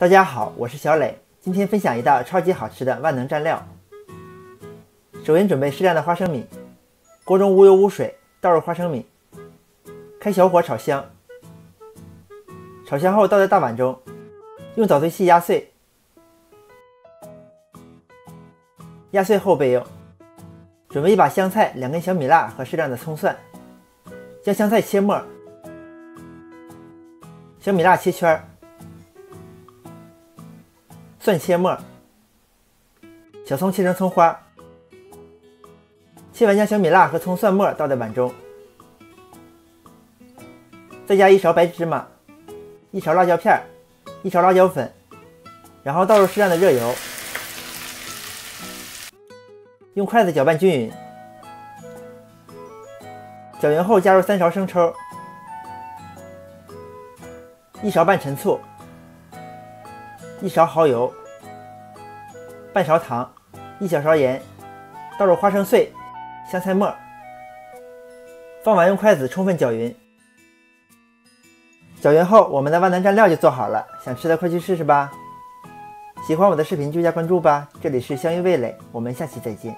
大家好，我是小磊，今天分享一道超级好吃的万能蘸料。首先准备适量的花生米，锅中无油无水，倒入花生米，开小火炒香。炒香后倒在大碗中，用捣碎器压碎，压碎后备用。准备一把香菜、两根小米辣和适量的葱蒜，将香菜切末，小米辣切圈儿，蒜切末，小葱切成葱花。切完将小米辣和葱蒜末倒在碗中，再加一勺白芝麻，一勺辣椒片，一勺辣椒粉，然后倒入适量的热油。用筷子搅拌均匀，搅匀后加入三勺生抽，一勺半陈醋，一勺蚝油，半勺糖，一小勺盐，倒入花生碎、香菜末，放完用筷子充分搅匀。搅匀后，我们的万能蘸料就做好了，想吃的快去试试吧！喜欢我的视频就加关注吧，这里是香芋味蕾，我们下期再见。